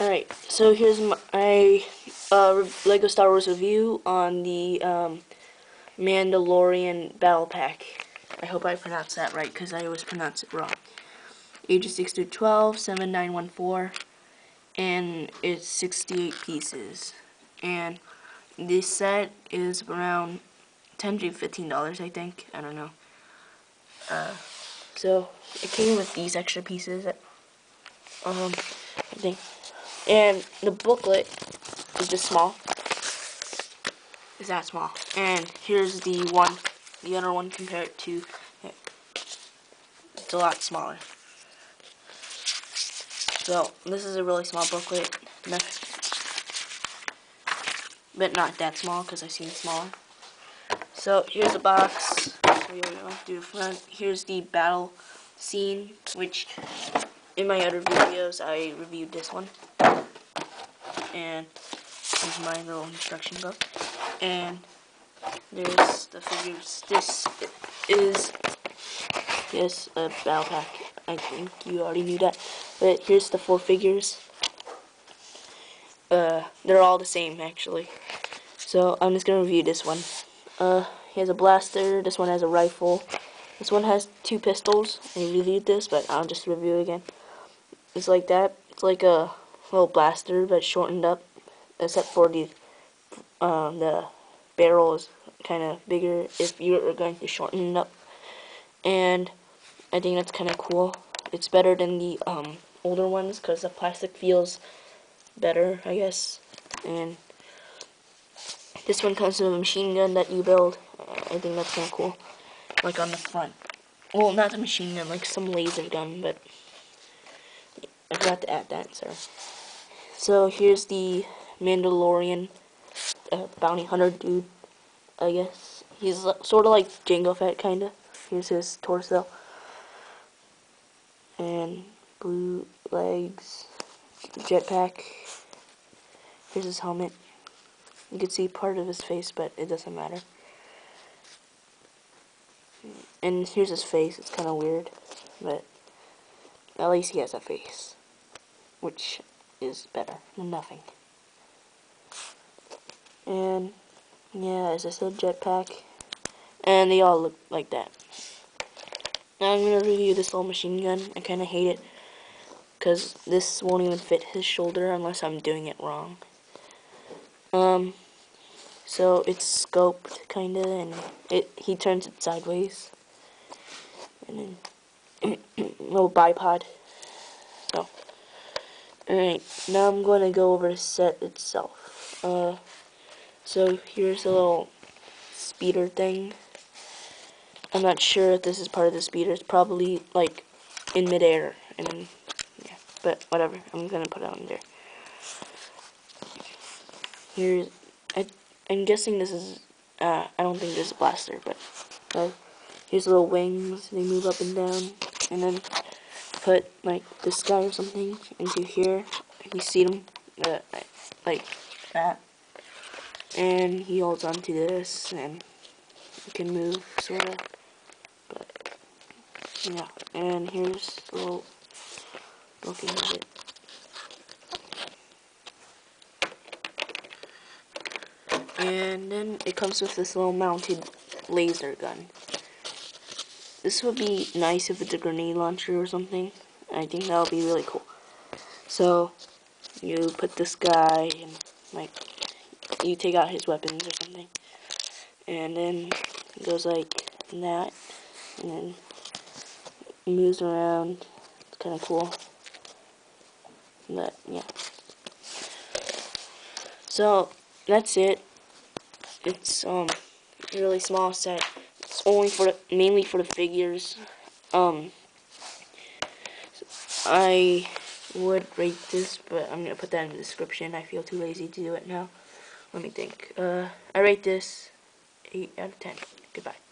Alright, so here's my uh, Lego Star Wars review on the um, Mandalorian Battle Pack. I hope I pronounced that right because I always pronounce it wrong. Ages 6 to 12, 7914, and it's 68 pieces. And this set is around 10 to 15 dollars, I think. I don't know. Uh, so it came with these extra pieces. Um, I think. And the booklet is just small. Is that small? And here's the one, the other one compared to. It's a lot smaller. So this is a really small booklet, but not that small because I've seen smaller. So here's the box. The front. Here's the battle scene, which in my other videos I reviewed this one and here's my little instruction book. And there's the figures. This is yes a battle pack. I think you already knew that. But here's the four figures. Uh, they're all the same actually. So I'm just gonna review this one. Uh, he has a blaster. This one has a rifle. This one has two pistols. I reviewed this, but I'll just review again. It's like that. It's like a little blaster, but shortened up, except for the um, the barrel is kind of bigger if you're going to shorten it up. And I think that's kind of cool. It's better than the um, older ones because the plastic feels better, I guess. And this one comes with a machine gun that you build. I think that's kind of cool. Like on the front. Well, not the machine gun, like some laser gun, but I forgot to add that, sorry. So here's the Mandalorian uh, bounty hunter dude, I guess. He's sort of like Jango Fett, kind of. Here's his torso. And blue legs, jetpack. Here's his helmet. You can see part of his face, but it doesn't matter. And here's his face. It's kind of weird, but at least he has a face. Which is better than nothing. And yeah, as I said, jetpack. And they all look like that. Now I'm to review this little machine gun. I kind of hate it. Because this won't even fit his shoulder unless I'm doing it wrong. Um, so it's scoped, kind of, and it he turns it sideways. And then, little bipod. So, Alright, now I'm going to go over the set itself. Uh, so here's a little speeder thing. I'm not sure if this is part of the speeder. It's probably like in midair. And yeah, but whatever. I'm gonna put it on there. Here's I. I'm guessing this is. Uh, I don't think there's a blaster, but uh, here's little wings. They move up and down, and then put like this guy or something into here. You see them uh, like that, and he holds onto this, and he can move sort of. But yeah, and here's a little looking at it. And then it comes with this little mounted laser gun. This would be nice if it's a grenade launcher or something. I think that would be really cool. So, you put this guy and, like, you take out his weapons or something. And then it goes like that. And then moves around. It's kind of cool. But, yeah. So, that's it. It's, um, really small set only for the, mainly for the figures. Um, I would rate this, but I'm gonna put that in the description. I feel too lazy to do it now. Let me think. Uh, I rate this 8 out of 10. Goodbye.